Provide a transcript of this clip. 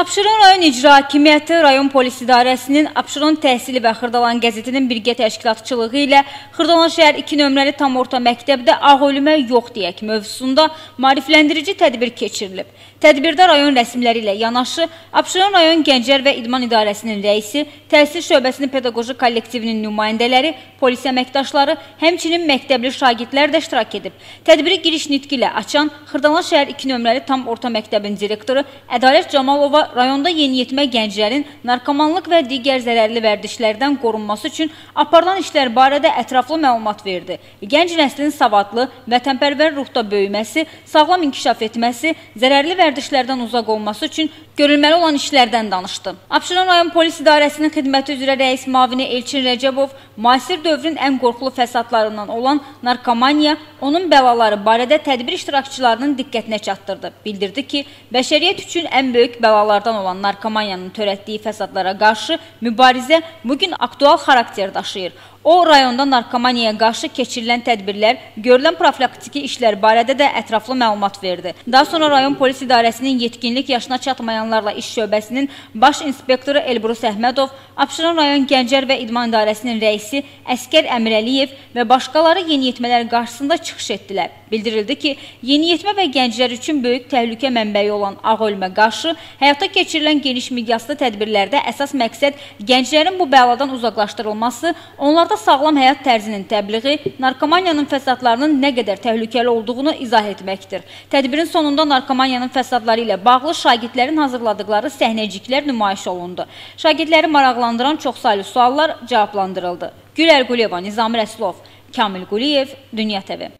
Abşeron rayon icra hakimiyyəti rayon polis idarəsinin Abşeron təhsili və Xırdalan qəzetinin birgə təşkilatçılığı ilə Xırdalan şəhər 2 nömrəli tam orta məktəbdə ağ ölümə yox deyək mövzusunda maarifləndirici tədbir keçirilib. Tədbirdə rayon rəsmiləri ilə yanaşı Abşeron rayon Gənclər və İdman İdarəsinin rəisi, təhsil şöbəsinin pedaqoji kollektivinin nümayəndələri, polis əməkdaşları, həmçinin məktəbli şagirdlər də iştirak edib. Tədbiri giriş nitqi ilə açan Xırdalan şəhər 2 nömrəli tam orta məktəbin direktoru Ədalət Camalova rayonda yeniyetmə gənclərin narkomanlıq və digər zərərli vərdişlərdən qorunması üçün aparılan işlər barədə ətraflı məlumat verdi. Gənc nəslin savadlı, vətənpərvər ruhda böyüməsi, sağlam inkişaf etməsi, zərərli vərdişlərdən uzaq olması üçün görülməli olan işlərdən danışdı. Abşeron rayon polis idarəsinin xidməti üzrə rəis mavini Elçin Rəcəbov müasir dövrün ən qorxulu fəsadlarından olan narkomaniya, onun bəlaları barədə tədbir iştirakçılarının diqqətinə çatdırdı. Bildirdi ki, bəşəriyyət üçün ən böyük bəlalar binalardan olan narkomaniyanın törətdiyi fəsadlara qarşı mübarizə bugün aktual xarakter daşıyır. O, rayonda narkomaniyaya qarşı keçirilən tədbirlər, görülən profilaktiki işlər barədə də ətraflı məlumat verdi. Daha sonra rayon polis idarəsinin yetkinlik yaşına çatmayanlarla iş şöbəsinin baş inspektoru Elbrus Əhmədov, Abşeron rayon Gəncər və İdman İdarəsinin rəisi Əskər Əmirəliyev və başqaları yeniyetmələr qarşısında çıxış etdilər. Bildirildi ki, yeniyetmə və gənclər üçün böyük təhlükə mənbəyi olan ağ ölmə qarşı həyata keçirilən geniş miqyaslı tədbirlərdə əsas məqsəd gənclərin bu bəladan uzaqlaşdırılması, onlar Uşaqlarda sağlam həyat tərzinin təbliği narkomaniyanın fəsadlarının nə qədər təhlükəli olduğunu izah etməkdir. Tədbirin sonunda narkomaniyanın fəsadları ilə bağlı şagirdlərin hazırladıqları səhnəciklər nümayiş olundu. Şagirdləri maraqlandıran çoxsaylı suallar cavablandırıldı. Gülər Quliyeva, Nizami Rəsulov, Kamil Quliyev, Dünya TV.